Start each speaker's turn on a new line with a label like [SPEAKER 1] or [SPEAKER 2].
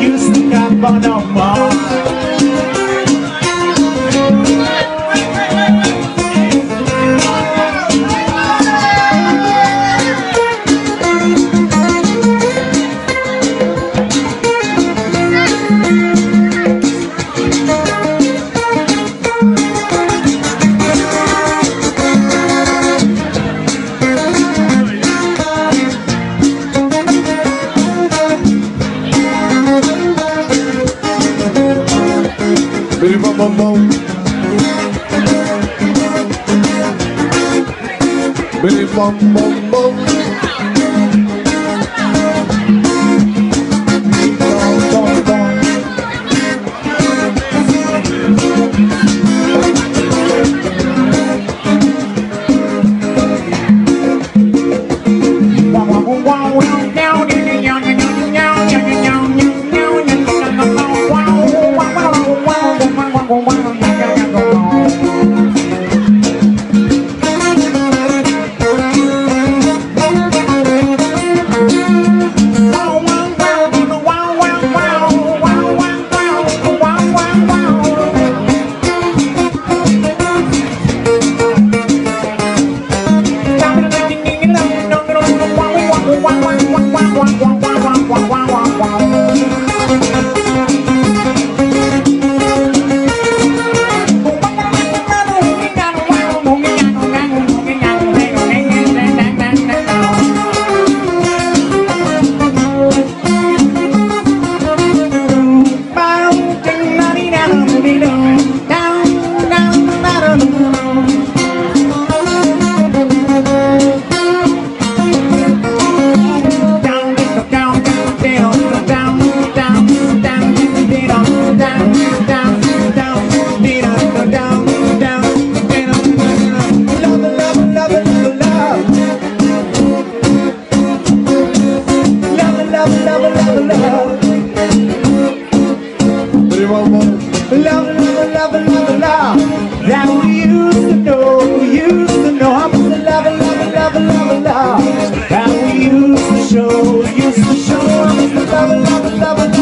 [SPEAKER 1] used to camp on a farm.
[SPEAKER 2] Billy bum bum bum. Billy bum bum bum.
[SPEAKER 1] that we used to know, we used to know how much the love, love, love, love, love that we used to show, used to show how much the love, love, love, love.